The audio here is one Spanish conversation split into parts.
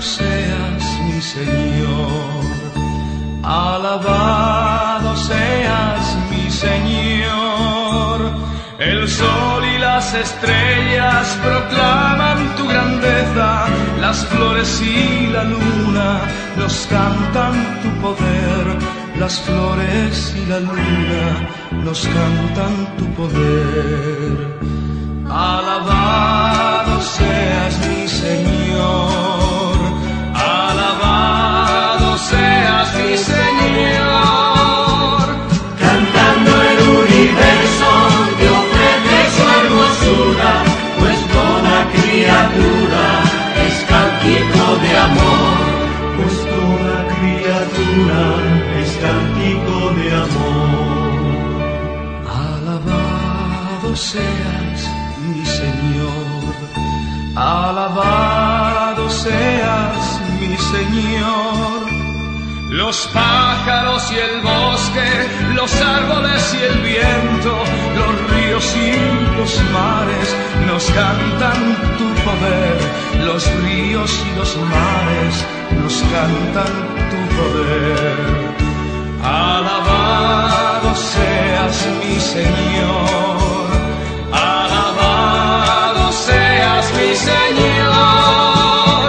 seas mi Señor, alabado seas mi Señor. El sol y las estrellas proclaman tu grandeza, las flores y la luna nos cantan tu poder, las flores y la luna nos cantan tu poder. Alabado es cántico de amor. Alabado seas mi Señor, alabado seas mi Señor. Los pájaros y el bosque, los árboles y el viento, los ríos y los mares nos cantan tu poder. Los ríos y los mares nos cantan tu poder. Alabado seas mi Señor, alabado seas mi Señor.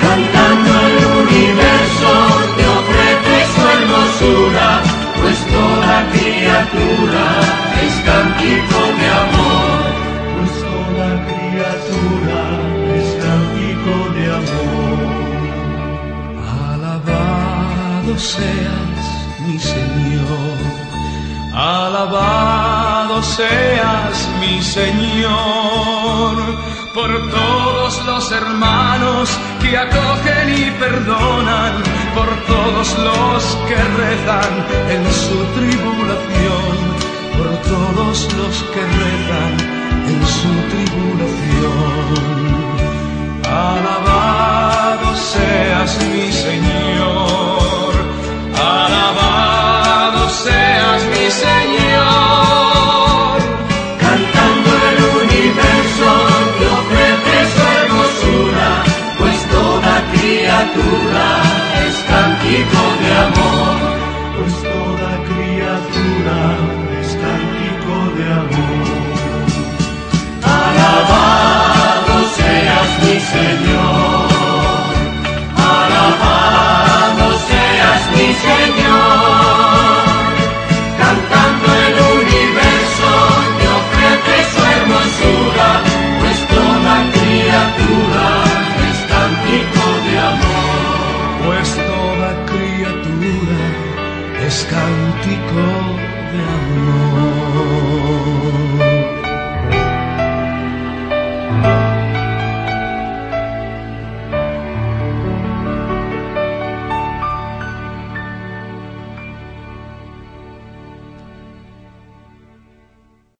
Cantando el universo te ofrece su hermosura, pues toda criatura es cántico de amor. Pues toda criatura es cántico de amor. Alabado seas mi Señor, alabado seas mi Señor, por todos los hermanos que acogen y perdonan, por todos los que rezan en su tribulación, por todos los que rezan criatura es cántico de amor.